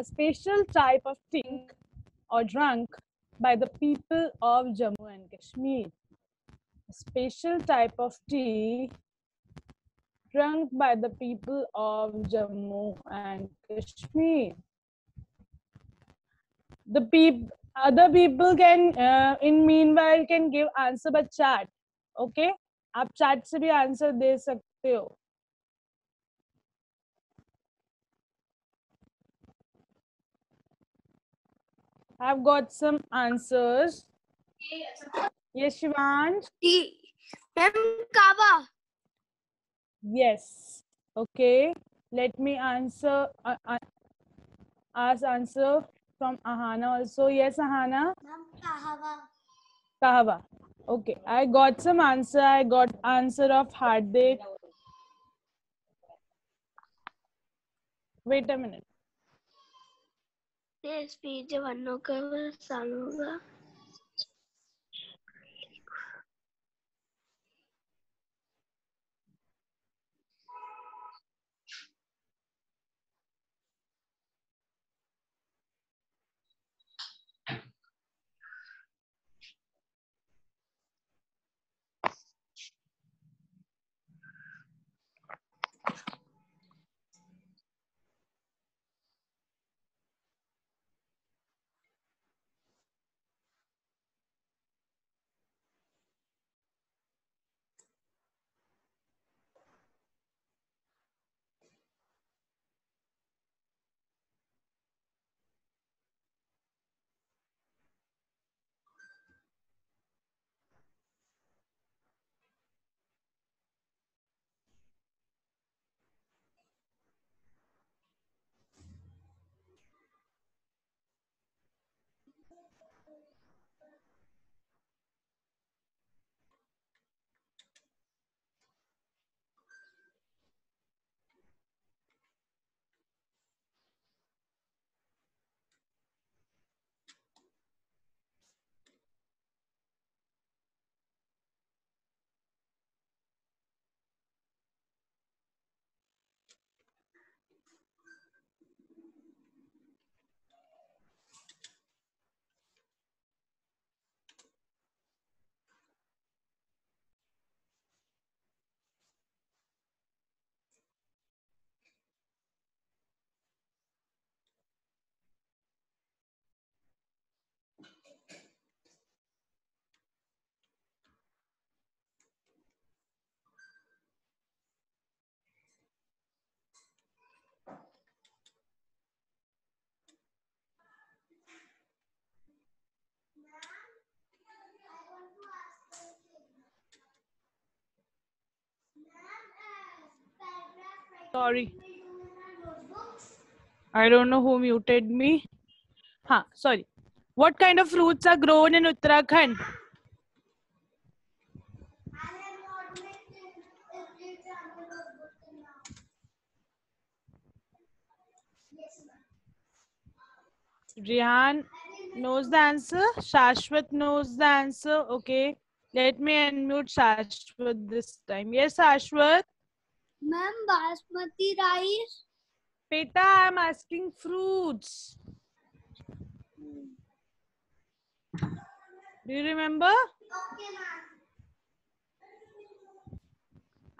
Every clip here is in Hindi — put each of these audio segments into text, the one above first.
a special type of drink or drunk by the people of Jammu and Kashmir. A special type of tea drunk by the people of Jammu and Kashmir. The peop other people can, uh, in meanwhile, can give answer by chat. Okay? आप chat से भी answer दे सकते हो. I've got some answers. Yes, Shivansh. Ma'am Kaaba. Yes. Okay. Let me answer. Uh, uh, ask answer from Ahana also. Yes, Ahana. Ma'am Kahava. Kahava. Okay. I got some answer. I got answer of Hardik. Wait a minute. ස්පීජ වන්නෝකව සමග Sorry. I don't know who muted me. Huh, sorry. What kind of fruits are grown in Uttarakhand? Rihan knows the answer. Shashwat knows the answer. Okay. Let me unmute Shashwat this time. Yes, Shashwat. Ma'am basmati rice Beta, I'm asking fruits. Do you remember?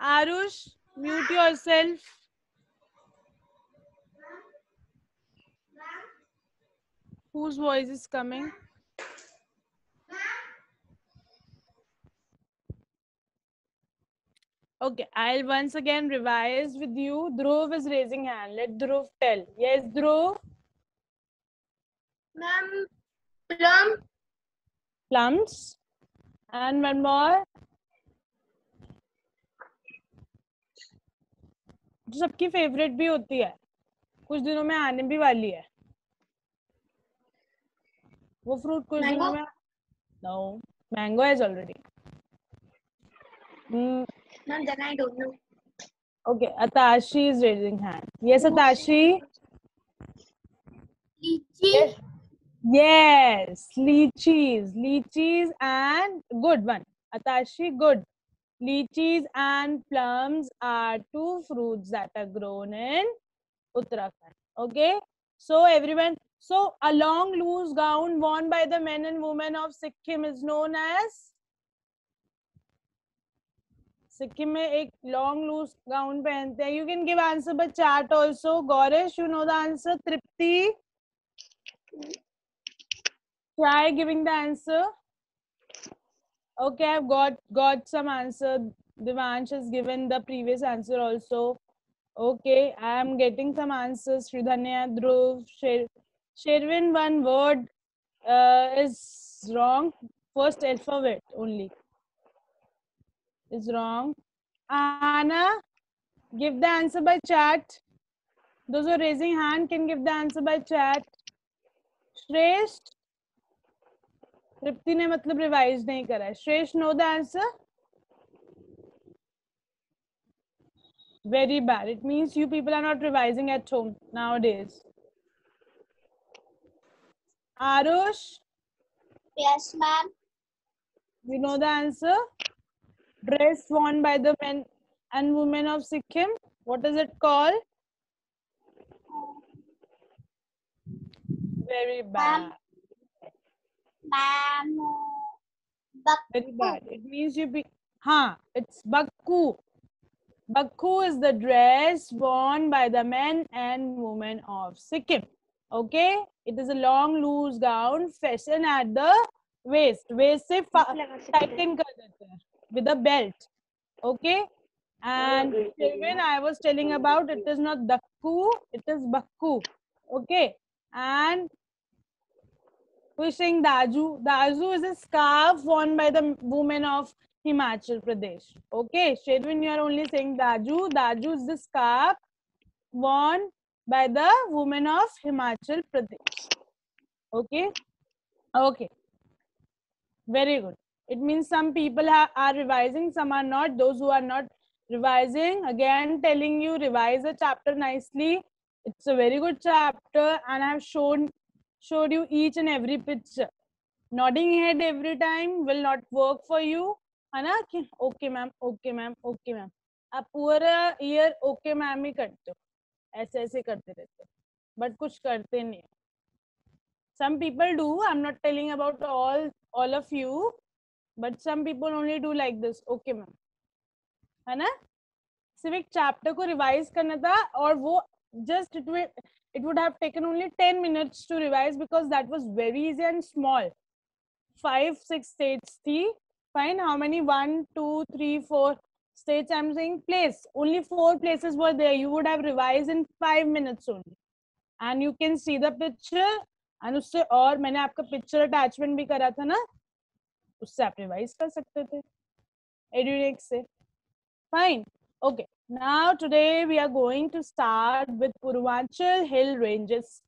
Arush, mute yourself. Whose voice is coming? Okay, I'll once again revise with you. Dhruv is raising hand. Let Dhruv tell. Yes, Dhruv. Ma'am plum Plums. And one more. जो सबकी फेवरेट भी होती है कुछ दिनों में आने भी वाली है वो फ्रूट कुछ दिनों Mango? में no mango is already Ma'am, then I don't know. Okay, uh, Atashi is raising hand. Yes, Atashi. Lychee. Yes, lychees, lychees and good one. Uh, Atashi, good. Lychees and plums are two fruits that are grown in Uttarakhand. Okay, so everyone, so a long loose gown worn by the men and women of Sikkim is known as Sikkim में एक लॉन्ग लूज गाउन पहनते हैं। You can give answer but chat also Gauresh you know the answer Tripti try giving the answer okay I got got some answer Divansh is given the previous answer also okay I am getting some answer Shri Shridhanya Dhruv Sherwin one word is wrong first alphabet only is wrong. Anna, give the answer by chat. Those who are raising hand can give the answer by chat. श्रेष्ठ तृप्ति ने मतलब रिवाइज नहीं करा है श्रेष्ठ know the answer very bad it means you people are not revising at home nowadays arush yes ma'am you know the answer dress worn by the men and women of Sikkim. What is it called? Very bad. Bam. Very bad. It means you be. Huh, it's Bakku. Bakku is the dress worn by the men and women of Sikkim. Okay? It is a long, loose gown fashioned at the waist. Waist se tighten kar with a belt. Okay. And when I was telling about it is not Dakku, it is Bakku. Okay. And we're saying Daju. Daju is a scarf worn by the women of Himachal Pradesh. Okay. Sherwin, you are only saying Daju. Daju is the scarf worn by the women of Himachal Pradesh. Okay. Okay. Very good it means some people are revising some are not those who are not revising again telling you revise the chapter nicely it's a very good chapter and i have shown showed you each and every picture nodding head every time will not work for you है ना कि okay ma'am okay ma'am okay ma'am आप पूरा ईयर ओके मैम ही करते हो ऐसे ऐसे करते रहते हो बट कुछ करते नहीं some people do i'm not telling about all all of you but some people only do like this okay ma'am है ना? सिर्फ़ एक चैप्टर को रिवाइज करना था और वो just it it would have taken only ten minutes to revise because that was very easy and small five six states थी fine how many one two three four states I am saying places only four places were there you would have revise in five minutes only and you can see the picture and उससे और मैंने आपका पिक्चर अटैचमेंट भी करा था ना? उससे आप रिवाइज कर सकते थे। एडुनिक से fine okay now today we are going to start with Purvanchal hill ranges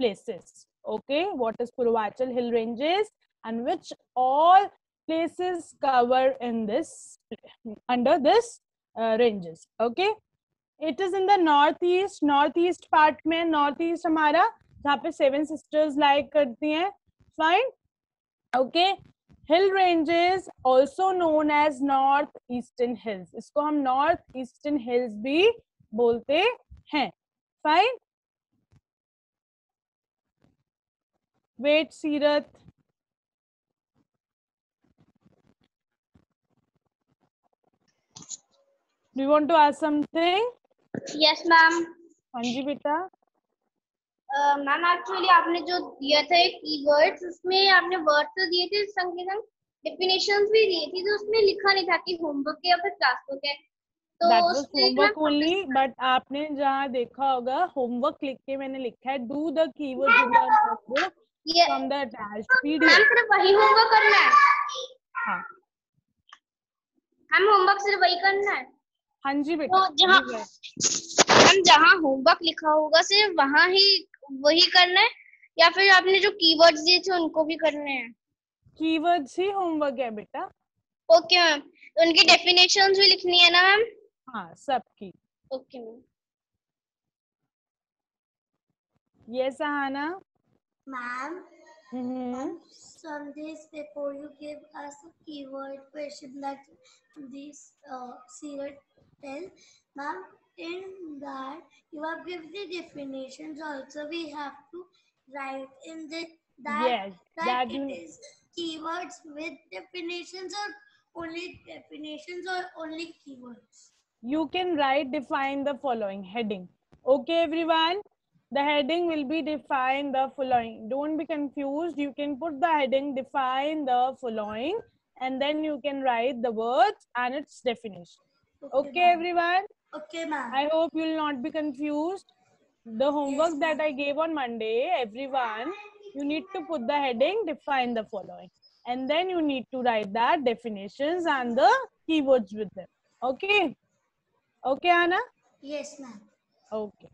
places okay what is Purvanchal hill ranges and which all places cover in this under this ranges okay it is in the north east north east part में नॉर्थ ईस्ट हमारा, जहाँ पे सेवन सिस्टर्स लाइक करती है। Fine okay hill ranges also known as north eastern hills इसको हम नॉर्थ ईस्टर्न हिल्स भी बोलते हैं। Fine wait Seerat Do you want to ask something? Yes, ma'am. हाँ जी बेटा। मैम एक्चुअली आपने जो दिया था एक कीवर्ड्स उसमें आपने वर्ड तो दिए थे संग के संग डेफिनेशंस भी दिए थे तो उसमें लिखा नहीं था कि होमवर्क है या फिर क्लास वर्क है। तो होमवर्क ओनली बट आपने जहाँ देखा होगा होमवर्क लिख के मैंने लिखा है do the keyword in the notebook from the attached PDF ma'am सिर्फ़ वही होमवर्क करना है? हाँ। हम होमवर्क सिर्फ़ वही करना है? हाँ जी बेटा तो जहाँ हम जहाँ होमवर्क लिखा होगा सिर्फ़ वहाँ ही वही करना है या फिर आपने जो कीवर्ड्स दिए थे उनको भी करने हैं। कीवर्ड्स ही होमवर्क है बेटा। ओके मैम उनकी डेफिनेशंस भी लिखनी है ना मैम हाँ सबकी। Okay ma'am yes Aahana ma'am mm-hmm. some days before you give us a keyword question that this uh, serial tell. Ma'am in that you have given the definitions also. We have to write in the that yes that, that it is keywords with definitions or only definitions or only keywords. You can write define the following heading. Okay everyone? The heading will be define the following. Don't be confused. You can put the heading define the following and then you can write the words and its definition. Okay ma'am. everyone okay ma'am i hope you will not be confused the homework Yes, that i gave on monday everyone you need to put the heading define the following and then you need to write that definitions and the keywords with them okay okay anna yes ma'am Okay.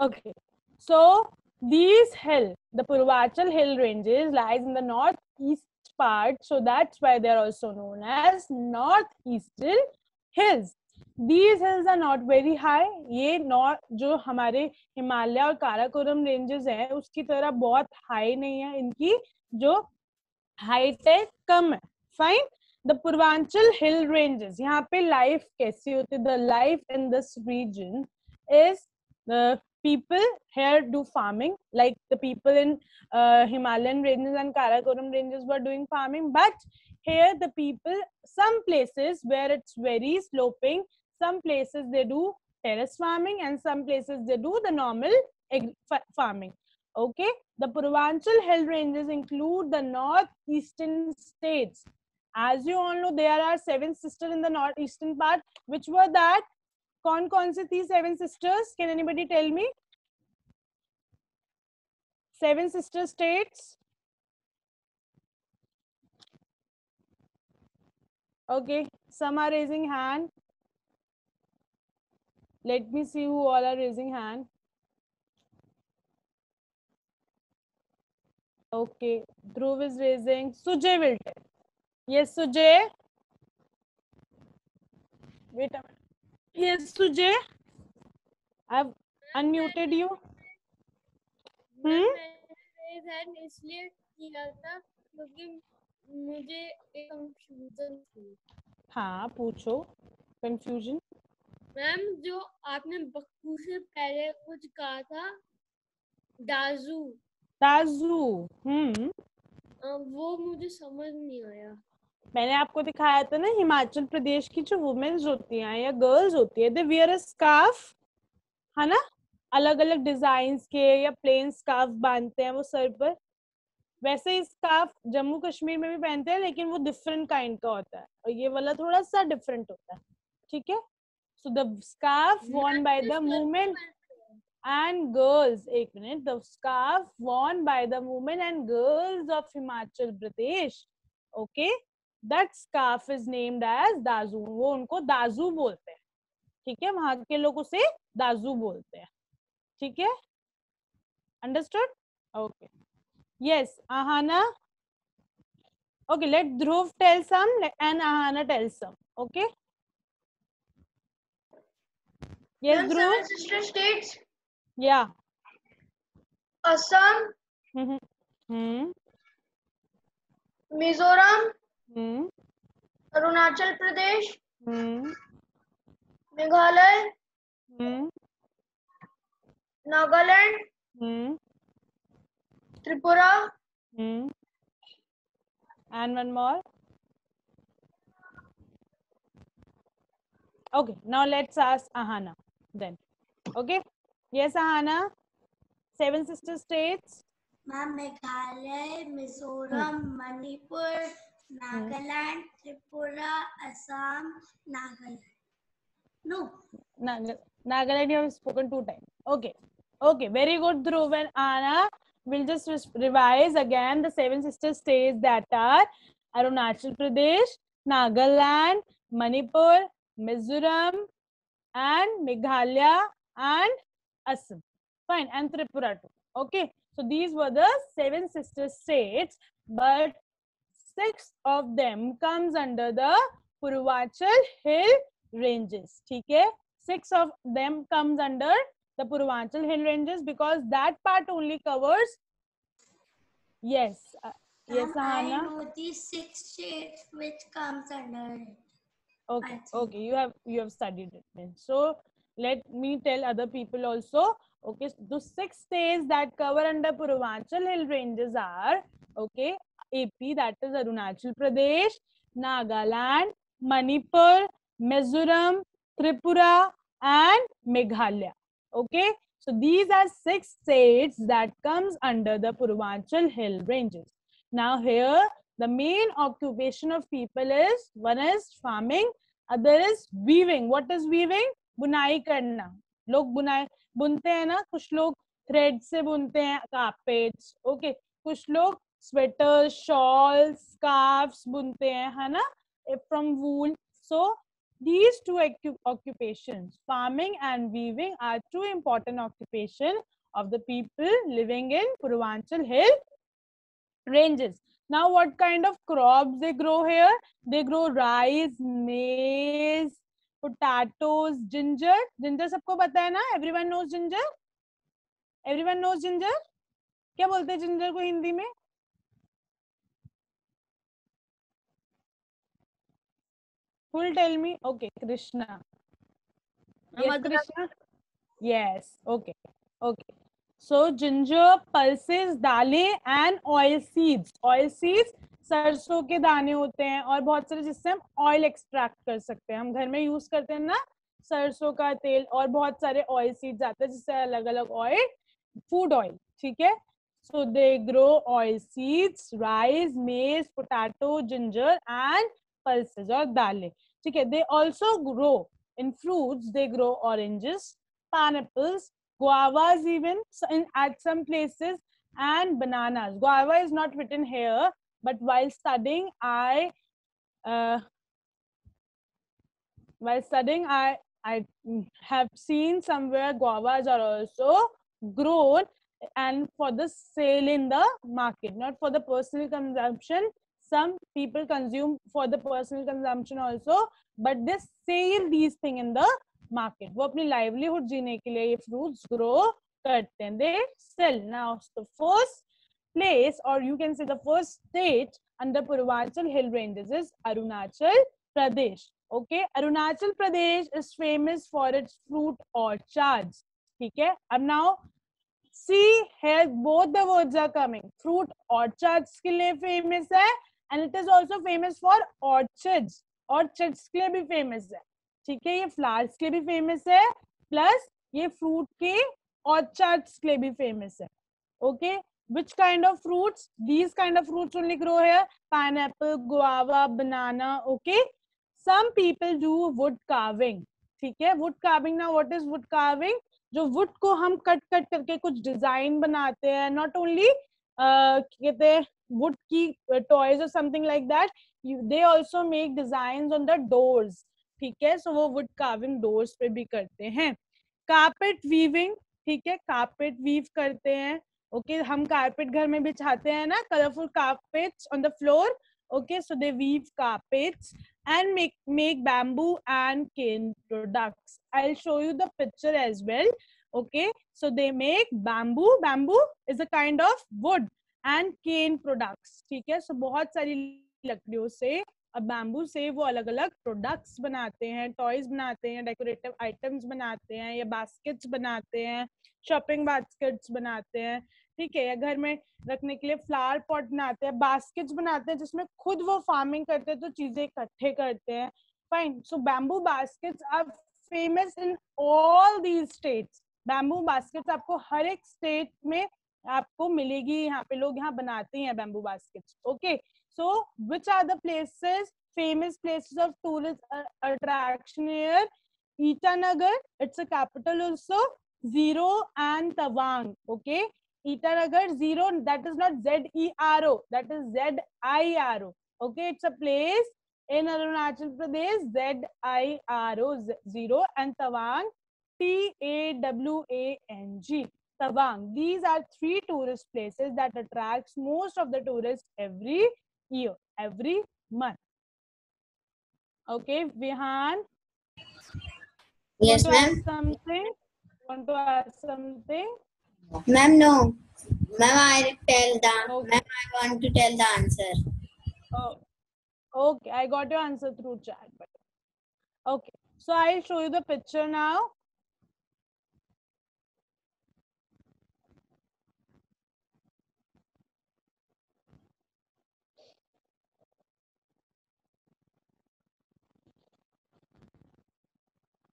Okay. So these hill, the Purvachal hill ranges lies in the northeast part. So that's why they're also known as northeastern hills. These hills are not very high ये नॉर्थ जो हमारे हिमालय और काराकोरम रेंजेस है, उसकी तरह बहुत हाई नहीं है। इनकी जो हाइट है, कम है। Fine the Purvanchal hill ranges यहाँ पे लाइफ कैसी होती है? The life in this region is people here do farming like the people in Himalayan ranges and Karakoram ranges were doing farming but here the people some places where it's very sloping Some places they do terrace farming and some places they do the normal farming. Okay, the provincial hill ranges include the northeastern states. As you all know, there are seven sisters in the northeastern part. Which were that? Con, kon se thi seven sisters? Can anybody tell me? Seven sister states. Okay, some are raising hand. Let me see who all are raising hand okay dhruv is raising sujay will tell yes sujay wait a minute Yes, Sujay. I've unmuted you. Hmm? इसलिए किया था क्योंकि मुझे कंफ्यूजन थी हाँ पूछो कंफ्यूजन मैम जो आपने बक्कू से पहले कुछ कहा था दाजू। ताजू हम्म। वो मुझे समझ नहीं आया। मैंने आपको दिखाया था ना हिमाचल प्रदेश की जो वुमेन्स होती हैं या गर्ल्स होती है दे वियर अ स्कार्फ है ना? अलग अलग डिज़ाइन के या प्लेन स्कार्फ बांधते हैं वो सर पर। वैसे ही स्कार्फ जम्मू कश्मीर में भी पहनते हैं लेकिन वो डिफरेंट काइंड का होता है। और ये वाला थोड़ा सा डिफरेंट होता है। ठीक है? So the scarf worn by the women and girls एक मिनट the scarf worn by the women and girls of Himachal Pradesh okay that scarf is named as daju वो उनको दाजू बोलते हैं ठीक है वहाँ के लोग उसे दाजू बोलते हैं ठीक है understood okay yes ahana okay let dhruv tell some and ahana tell some okay yes dhruv seven sister states yeah Assam, hmm hmm Mizoram, hmm Arunachal Pradesh, hmm Meghalaya, hmm Nagaland, hmm Tripura, hmm and one more okay now let's ask ahana then okay yes ahana seven sister states ma'am Meghalaya Mizoram Manipur Nagaland Tripura Assam Nagaland no Naga- Nagaland you have spoken two times. Okay. Okay. Very good, Dhruv and Anna. We'll just revise again the seven sister states that are Arunachal Pradesh, Nagaland, Manipur, Mizoram, and Meghalaya and Assam. Fine, and Tripura too. Okay, so these were the seven sister states, but six of them comes under the Purvachal Hill ranges. Okay, six of them comes under the Purvanchal hill ranges because that part only covers. Yes, uh, yes, Ahana. I know these six states which comes under it. Okay, okay, you have you have studied it then. So let me tell other people also. Okay, the six states that cover under Purvanchal hill ranges are okay, AP that is Arunachal Pradesh, Nagaland, Manipur, Mizoram, Tripura, and Meghalaya. Okay, so these are six states that comes under the Purvanchal hill ranges. Now here the main occupation of people is one is farming other is weaving what is weaving बुनाई करना लोग बुनाई बुनते हैं ना कुछ लोग थ्रेड से बुनते हैं कार्पेट्स ओके कुछ लोग स्वेटर शॉल स्कार्फ्स बुनते हैं है ना from wool so these two occu- occupations farming and weaving are two important occupation of the people living in purvanchal hill ranges now what kind of crops they grow here they grow rice maize potatoes ginger ginger सबको पता है ना everyone knows ginger everyone knows ginger क्या बोलते हैं ginger को हिंदी में full tell me okay krishna yes krishna yes okay okay so ginger pulses दाले and oil seeds oil seeds सरसों के दाने होते हैं और बहुत सारे जिससे हम ऑयल एक्सट्रैक्ट कर सकते हैं। हम घर में यूज़ करते हैं ना सरसों का तेल और बहुत सारे ऑयल सीड्स आते हैं जिससे अलग अलग ऑयल फ़ूड ऑयल ठीक है? So they grow oil seeds rice maize potato ginger and pulses और दाले ठीक है? They also grow in fruit they grow oranges pineapples guavas even in, at some places and bananas. Guava is not written here but while studying i uh, while studying i i have seen somewhere guavas are also grown and for the sale in the market not for the personal consumption. Some people consume for the personal consumption also but they sell these thing in the market वो अपनी लाइवलीहुड जीने के लिए ये फ्रूट ग्रो करते हैं. They sell now the first place और you can say the first state under Purvanchal hill ranges is Arunachal Pradesh okay Arunachal Pradesh is famous for its fruit orchard ठीक है? अब नाउ सी है both the words are coming fruit orchard के लिए फ़ेमस है and it is also famous for orchards orchards के लिए भी फ़ेमस है. ठीक है, ये फ्लावर्स के भी फ़ेमस है प्लस ये फ्रूट के ऑर्चर्ड्स के भी फ़ेमस है okay which kind of fruits these kind of fruits only grow है pineapple guava banana okay some people do wood carving ठीक है? वुड कार्विंग ना वॉट इज़ वुड कार्विंग जो वुड को हम कट कट करके कुछ डिज़ाइन बनाते हैं नॉट ओनली कहते हैं वुड की टॉयज और something like that they also make design on the doors ठीक है? सो वो वुड कार्विंग डोर्स पे भी करते हैं। कार्पेट वीविंग ठीक है? कार्पेट वीव करते हैं। ओके okay, हम कार्पेट घर में बिछाते हैं ना colourful carpets on the floor okay so they weave carpets and make make bamboo and cane products I show you the picture as well okay so they make bamboo bamboo is a kind of wood and cane products ठीक है? सो बहुत सारी लकड़ियों से अब बैम्बू से वो अलग अलग प्रोडक्ट्स बनाते हैं टॉयज बनाते हैं डेकोरेटिव आइटम्स बनाते हैं, या बास्केट्स बनाते हैं शॉपिंग बास्केट्स बनाते हैं, ठीक है? या घर में रखने के लिए फ्लावर पॉट बनाते हैं बास्केट्स बनाते हैं, जिसमें खुद वो फ़ार्मिंग करते हैं तो चीज़ें इकट्ठे करते हैं। Fine so bamboo baskets are famous in all these states bamboo baskets आपको हर एक स्टेट में आपको मिलेगी, यहाँ पे लोग यहाँ बनाते हैं bamboo baskets okay So, which are the places, famous places of tourist uh, attraction here? Itanagar, it's a capital also. Zero and Tawang. Okay. Itanagar, zero, that is not Z E R O, that is Z I R O. Okay. It's a place in Arunachal Pradesh, Z I R O, zero, and Tawang, T A W A N G. Tawang. These are three tourist places that attracts most of the tourists every year every month okay vihan Yes, ma'am. something want to ask something Ma'am, no. Ma'am, I tell the Okay. ma'am. I want to tell the answer. oh okay i got your answer through chat but Okay, so I'll show you the picture now.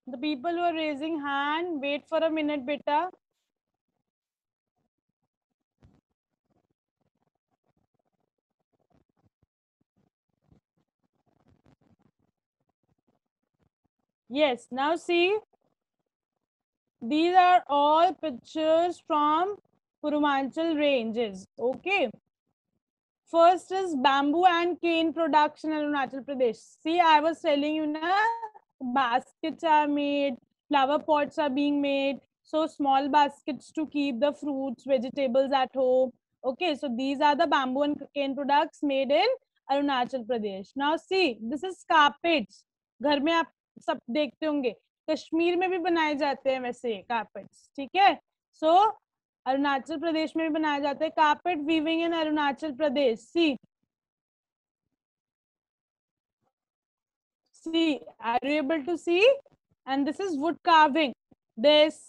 The people who are raising hand, wait for a minute, beta. Yes, now see. These are all pictures from Purumanchal ranges. Okay. First is bamboo and cane production in Arunachal Pradesh. See, I was telling you na baskets are made, flower pots are being made. So small baskets to keep the fruits, vegetables at home. Okay, so these are the bamboo and cane products made in Arunachal Pradesh. Now see, this is carpets. घर में आप सब देखते होंगे कश्मीर में भी बनाए जाते हैं वैसे ठीक है सो so, अरुणाचल प्रदेश में भी बनाए जाते हैं carpet weaving in Arunachal Pradesh see see are you able to see? And this is wood carving. This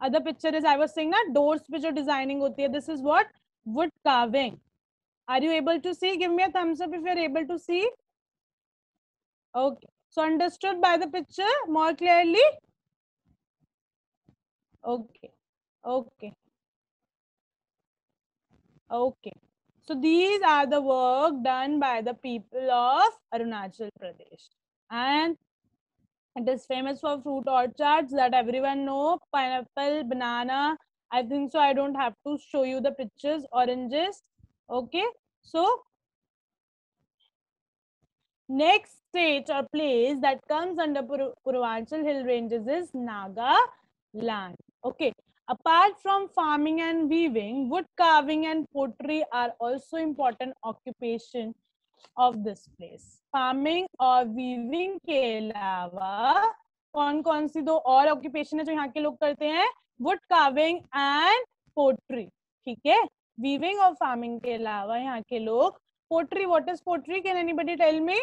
other picture is i was saying that doors which are designing hoti this is what? Wood carving. Are you able to see? Give me a thumbs up if you are able to see. Okay. So understood by the picture more clearly? Okay. Okay. Okay. So these are the work done by the people of arunachal pradesh and it is famous for fruit orchards that everyone know pineapple banana i think so i don't have to show you the pictures oranges okay so next state or place that comes under Pur- Purvanchal hill ranges is Nagaland. Okay. Apart from farming and weaving, wood carving and pottery are also important occupation of this place. Farming और weaving के अलावा कौन कौन सी दो और ऑक्यूपेशन है जो यहाँ के लोग करते हैं? वुड कार्विंग एंड पोट्री ठीक है? वीविंग और फ़ार्मिंग के अलावा यहाँ के लोग pottery what is pottery can anybody tell me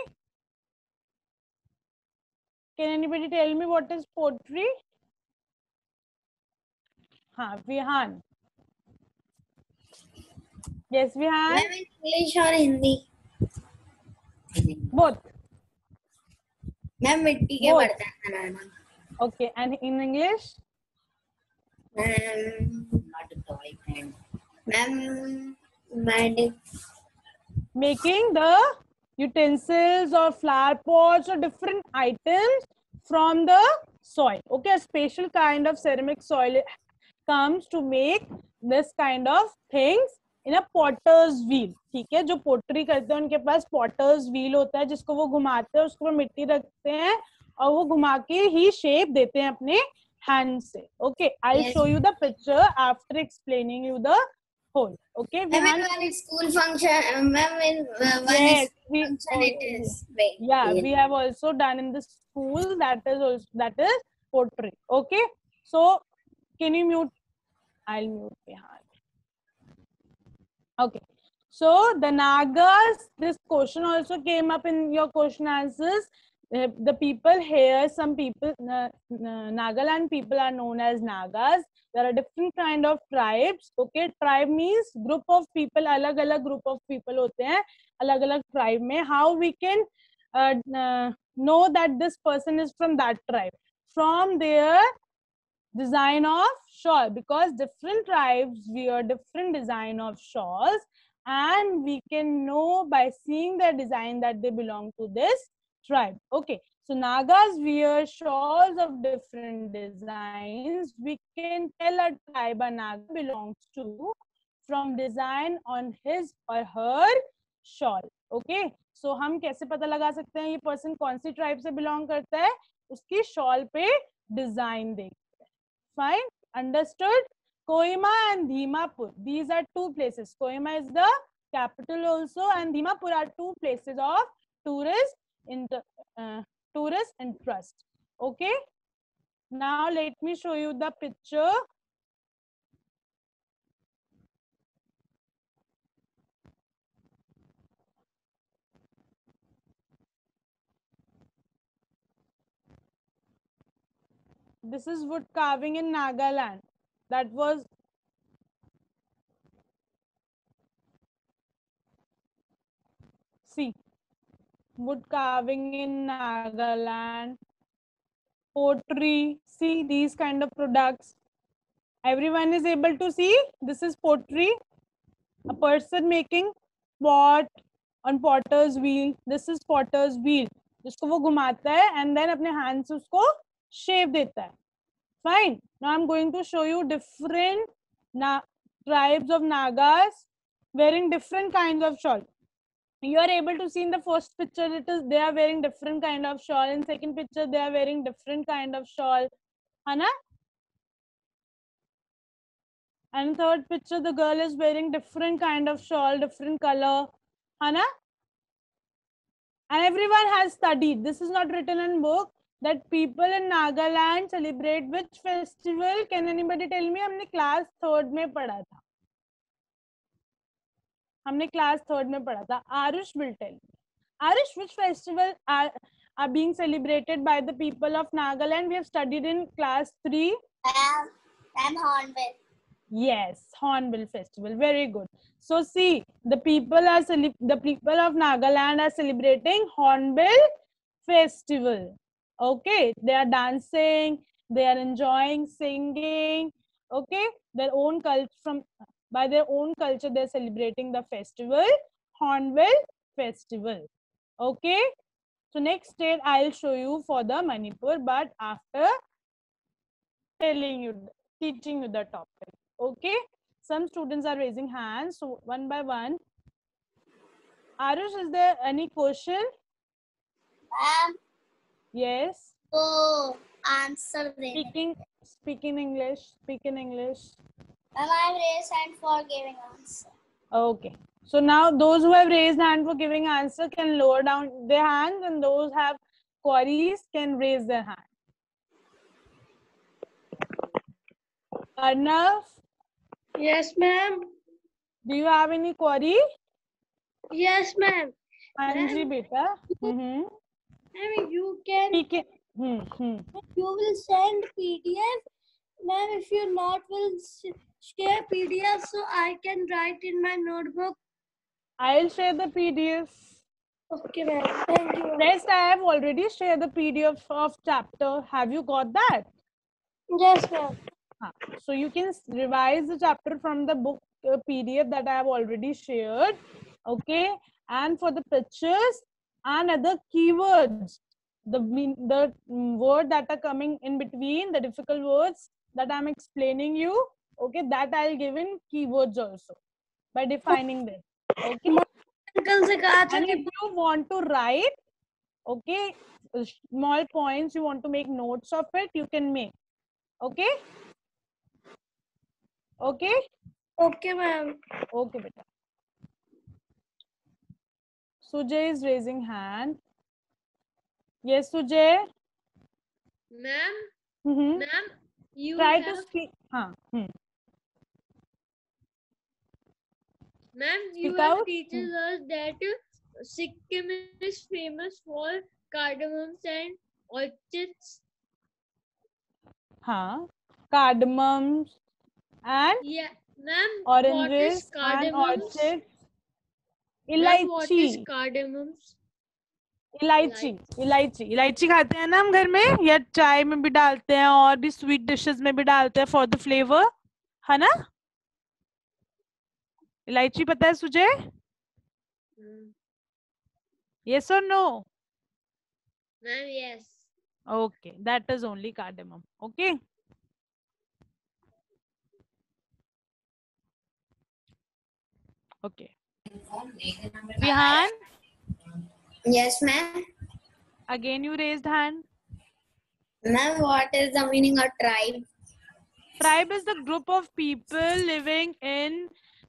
can anybody tell me what is pottery हाँ Vihaan yes Vihaan ma'am English और हिंदी बोथ मैम मिट्टी के Both. बर्तन बनाना okay and in English ma'am ma'am मैडिक making the utensils or flower pots or different items from the soil. Okay, a special kind of ceramic soil comes to make this kind of things In a potter's wheel ठीक है? जो पोटरी करते हैं उनके पास पॉटर्स व्हील होता है जिसको वो घुमाते हैं उसको मिट्टी रखते हैं और वो घुमा के ही शेप देते हैं अपने हैंड से okay I show you the picture after explaining you the whole okay school we have also done in the school that is also pottery okay so can you mute I mute यहाँ okay. So the nagas this question also came up in your question answers Uh, the people here some people uh, uh, nagaland people are known as nagas. There are different kind of tribes okay? Tribe means group of people alag alag group of people hote hain alag alag tribe mein how we can uh, uh, know that this person is from that tribe? From their design of shawl because different tribes wear different design of shawls and we can know by seeing their design that they belong to this tribe okay so nagas wear shawls of different designs we can tell a tribe a naga belongs to from design on his or her shawl okay so हम कैसे पता लगा सकते हैं ये पर्सन कौन सी ट्राइब से बिलोंग करता है उसकी शॉल पे डिज़ाइन देख fine. Understood. Kohima and dhimapur. These are two places. Kohima is the capital also and dhimapur are two places of tourist inter, uh, tourist interest. Okay? Now let me show you the picture this is wood carving in Nagaland. That was see wood carving in Nagaland, pottery. See these kind of products. Everyone is able to see. This is pottery. A person making pot on potter's wheel. This is potter's wheel. जिसको वो घुमाता है and then अपने hand से उसको shape देता है. Fine. Now I'm going to show you different na tribes of Nagas wearing different kinds of shawl. You are able to see in the first picture it is they are wearing different kind of shawl. In second picture they are wearing different kind of shawl. Hana? And third picture the girl is wearing different kind of shawl, different color. Hana? And everyone has studied. This is not written in book that people in Nagaland celebrate which festival? Can anybody tell me? हमने class third में पढ़ा था. हमने class third में पढ़ा था. Arush will tell me. Arush, which festival are are being celebrated by the people of Nagaland? We have studied in class three. I'm, I'm Hornbill. Yes, Hornbill Festival. Very good. So see, the people are cele- the people of Nagaland are celebrating Hornbill Festival. Okay, they are dancing, they are enjoying singing. Okay, their own culture from by their own culture they're celebrating the festival Hornbill Festival. Okay, so next state I'll show you for the Manipur, but after telling you, teaching you the topic. Okay, some students are raising hands. So one by one. Arush, is there any question? Um, Yes. so answer them. Speaking, speaking English. Speak in English. Ma'am, I'm raised hand for giving answer. Okay. So now those who have raised hand for giving answer can lower down their hands, and those have queries can raise their hand. Arnav, Yes, ma'am. do you have any query? Yes, ma'am. Anji, beta. Mm-hmm. Ma'am, you can. It. Hmm, hmm. You will send PDF. Ma'am, if you not will share PDF, so I can write in my notebook. I'll share the PDF. Okay, ma'am. Thank you. Rest, I have already shared the PDF of chapter. Have you got that? Yes, ma'am. So you can revise the chapter from the book uh, PDF that I have already shared. Okay. And for the pictures and other keywords. The mean the word that are coming in between the difficult words that i'm explaining you okay that i'll give in keywords also by defining them okay? And if you want to write okay small points you want to make notes of it you can make okay? Okay? Okay ma'am. Okay beta Sujay is raising hand. Yes, Sujay. Ma'am, Mm-hmm. ma'am, you Try have, to speak. Huh. Hmm. ma'am, speak you have out. teaches us that Sikkim is famous for cardamoms and orchids. Huh. Cardamoms and Yeah, ma'am, what oranges and orchids. Is cardamoms? इलायची इलायची। इलायची खाते हैं ना हम घर में? या चाय में भी डालते हैं और भी स्वीट डिशेस में भी डालते हैं फॉर द फ्लेवर है ना? इलायची पता है तुझे? Hmm. यस और no Ma'am, yes. Okay that is only cardamom okay okay Vihaan Yes, ma'am. Again you raised hand Ma'am, what is the meaning of tribe? tribe is the group of people living in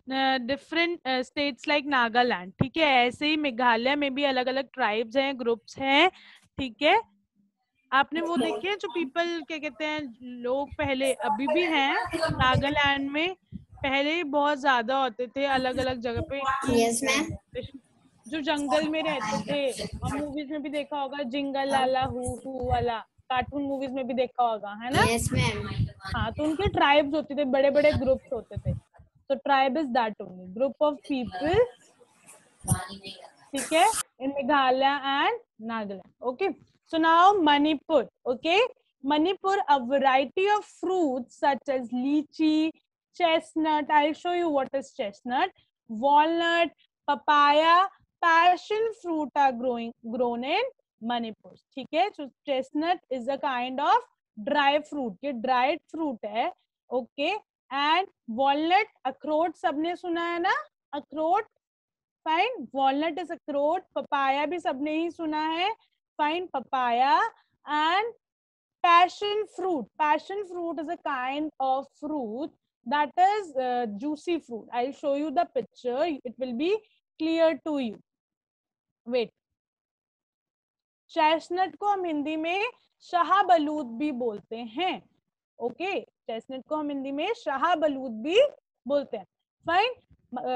uh, different uh, states like Nagaland ठीक है ऐसे ही मेघालय में भी अलग अलग ट्राइब्स हैं ग्रुप्स हैं ठीक है आपने वो देखे जो पीपल क्या कहते हैं लोग पहले अभी भी हैं नागालैंड में पहले बहुत ज़्यादा होते थे अलग अलग जगह पे Yes, जो जंगल में रहते थे। और मूवीज़ में भी देखा होगा जिंगल लाला हु हु वाला। कार्टून मूवीज़ में भी देखा होगा है ना? Yes, हाँ तो उनके ट्राइब्स होते थे बड़े बड़े ग्रुप्स होते थे। तो tribe is that only group of people ठीक है in Meghalaya and Nagaland okay so now Manipur okay Manipur a variety of fruits such as lychee chestnut i'll show you what is chestnut walnut papaya passion fruit are growing grown in manipur ठीक है so chestnut is a kind of dry fruit ये dried fruit है okay and walnut अखरोट सबने सुना है ना अखरोट फाइन वॉलनट इज़ अखरोट पपाया भी सबने ही सुना है fine papaya and passion fruit passion fruit is a kind of fruit that is uh, juicy fruit. I'll show you the picture. It will be clear to you. Wait. Chestnut को हम हिंदी में शाहबलूत भी बोलते हैं। ओके चेस्टनट को हम हिंदी में शाहबलूत भी बोलते हैं। Fine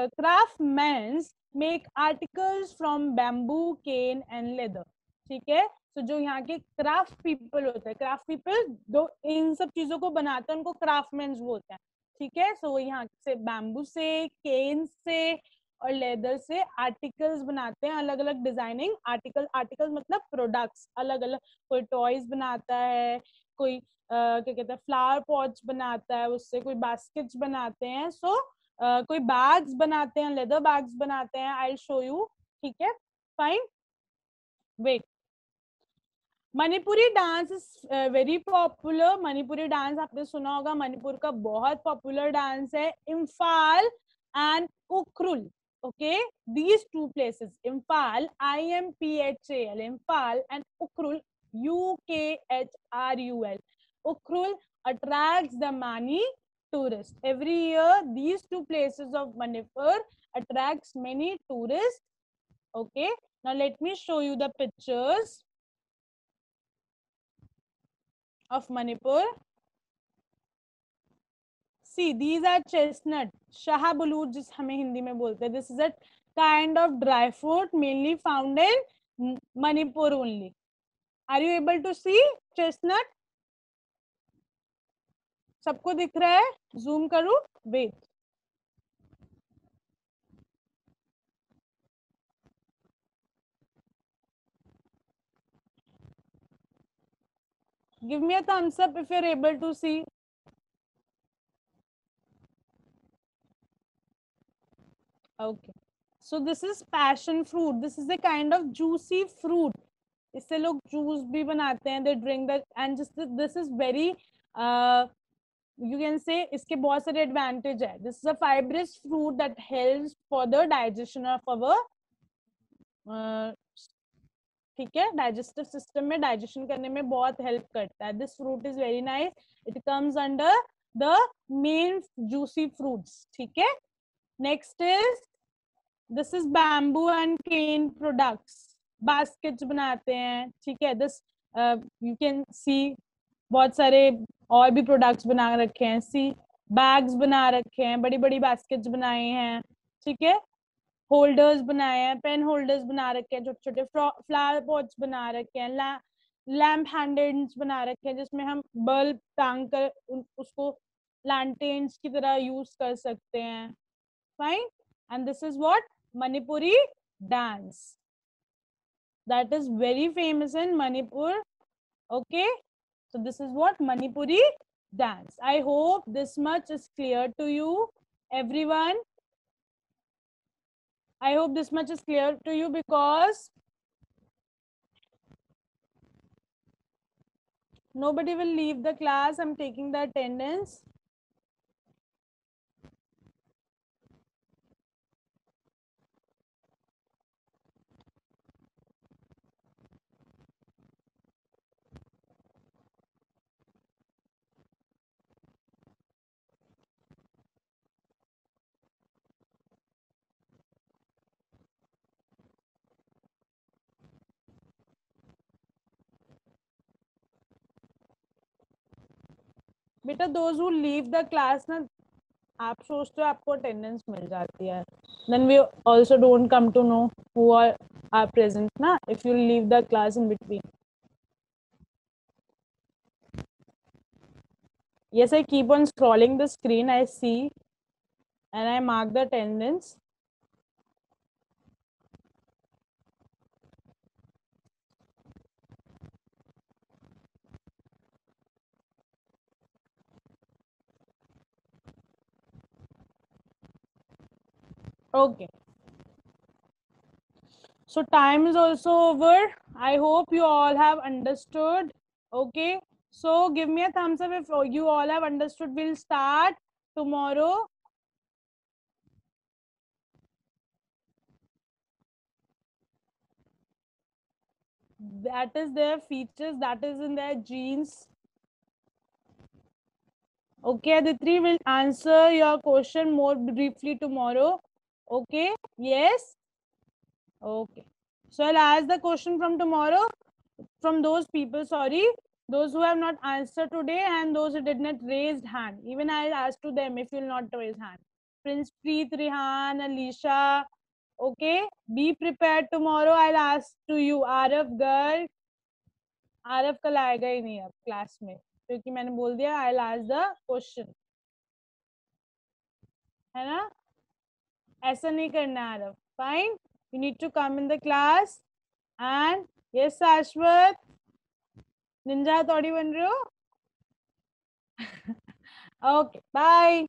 craftsmen make articles from bamboo cane and leather ठीक है? तो जो यहाँ के क्राफ्ट पीपल होते हैं क्राफ्ट पीपल जो इन सब चीज़ों को बनाते हैं उनको क्राफ्टमैन बोलते हैं। ठीक है? सो यहाँ से बैम्बू से केन से और लेदर से आर्टिकल्स बनाते हैं अलग अलग डिज़ाइनिंग आर्टिकल आर्टिकल मतलब प्रोडक्ट्स अलग अलग कोई टॉयज बनाता है कोई क्या कहते हैं फ्लावर पॉट्स बनाता है उससे कोई बास्केट्स बनाते हैं सो so, कोई बैग्स बनाते हैं लेदर बैग्स बनाते हैं आई शो यू ठीक है? Fine wait Manipuri dance is very popular Manipuri dance आपने सुना होगा, मणिपुर का बहुत पॉपुलर डांस है, Imphal and Ukhrul okay these two places Imphal I M P H A L Imphal and Ukhrul U K H R U L Ukhrul attract the many tourist every year these two places of Manipur attract many tourist okay now let me show you the pictures of manipur see these are chestnut shahabulud जिस हमें हिंदी में बोलते हैं this is a kind of dry fruit mainly found in manipur only are you able to see chestnut सबको दिख रहा है zoom karu wait give me a thumbs up if you're able to see. Okay. So this is passion fruit. This is a kind of juicy fruit. इससे लोग जूस भी बनाते हैं they drink that and just this is very you can say इसके बहुत सारे एडवांटेज है. This is a fibrous fruit that helps for the digestion of our ठीक है? डाइजेस्टिव सिस्टम में डाइजेशन करने में बहुत हेल्प करता है। This fruit is very nice it comes under the main juicy fruits ठीक है? Next is this is bamboo and cane products baskets बनाते हैं, ठीक है? दिस यू कैन सी बहुत सारे और भी प्रोडक्ट्स बना रखे हैं। सी बैग्स बना रखे हैं बड़ी बड़ी बास्केट्स बनाए हैं, ठीक है? होल्डर्स बनाए हैं पेन होल्डर्स बना रखे हैं छोटे छोटे फ्लावर पॉट्स बना रखे हैं लैम्प हैंडेड्स बना रखे हैं, जिसमें हम बल्ब टांग कर उसको लैंटेन्स की तरह यूज़ कर सकते हैं। Fine and this is what Manipuri dance that is very famous in manipur. Okay? So, this is what? Manipuri dance. I hope this much is clear to you, everyone. I hope this much is clear to you because nobody will leave the class. I'm taking the attendance. बेटा those who leave the class ना, आप सोचते हो आपको अटेंडेंस मिल जाती है। Then we also don't come to know who are are present ना if you leave the class in between yes, i keep on scrolling the screen, i see, and i mark the attendance. Okay. So time is also over. I hope you all have understood. Okay. So give me a thumbs up if you all have understood. We'll start tomorrow. That is their features, that is in their genes. Okay, The Aditri will answer your question more briefly tomorrow. Okay, yes? Okay. So I'll ask the question from tomorrow from those people, sorry, those who have not answered today and those who did not raised hand. Even I'll ask to them if you'll not raise hand. Prince Preet, Rihan, Alicia. Okay, be prepared tomorrow. I'll ask to you, Araf girl. आरफ कल आएगा ही नहीं अब क्लास में क्योंकि मैंने बोल दिया आई लास्ट द क्वेश्चन है ना ऐसा नहीं करना Aarav fine you need to come in the class and yes Shashwat ninja थोड़ी बन रहे हो ओके बाय